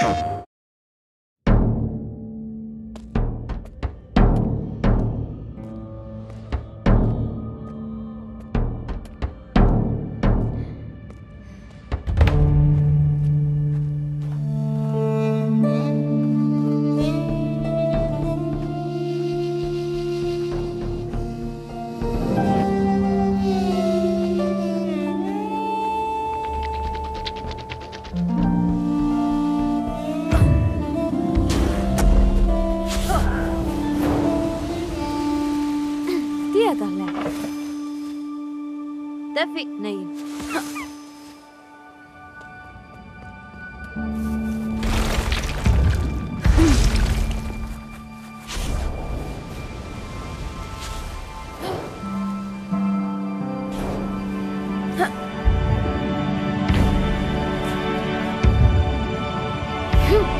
Oh. là còn lại Tới việc này Hmph!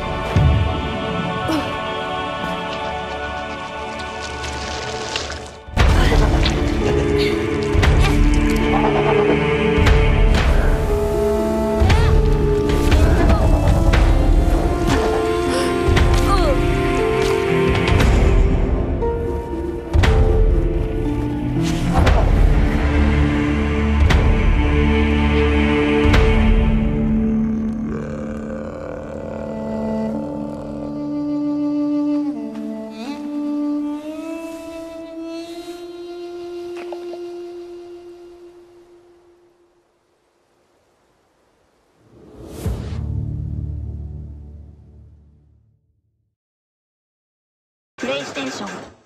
プレイステーション